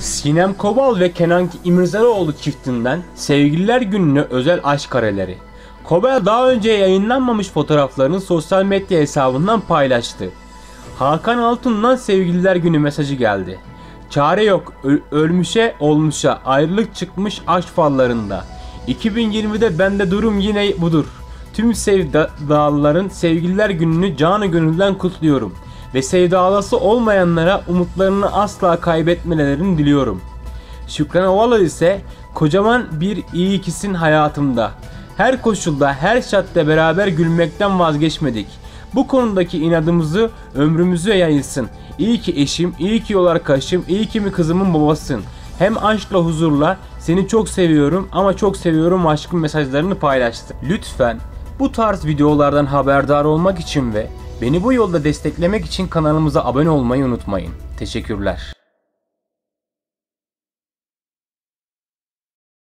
Sinem Kobal ve Kenan İmirzalıoğlu çiftinden Sevgililer Günü'nü özel aşk kareleri. Kobal daha önce yayınlanmamış fotoğraflarını sosyal medya hesabından paylaştı. Hakan Altun'dan Sevgililer Günü mesajı geldi. Çare yok, ölmüşe olmuşa, ayrılık çıkmış aşk fallarında. 2020'de bende durum yine budur. Tüm sevdalıların Sevgililer Günü'nü canı gönülden kutluyorum. Ve sevdalası olmayanlara umutlarını asla kaybetmelerini diliyorum. Şükran Ovalı ise kocaman bir iyi ikisin hayatımda. Her koşulda, her şartta beraber gülmekten vazgeçmedik. Bu konudaki inadımızı ömrümüze yayılsın. İyi ki eşim, iyi ki yol arkadaşım, iyi ki mi kızımın babasın. Hem aşkla huzurla seni çok seviyorum ama çok seviyorum aşkın mesajlarını paylaştı. Lütfen bu tarz videolardan haberdar olmak için ve beni bu yolda desteklemek için kanalımıza abone olmayı unutmayın. Teşekkürler.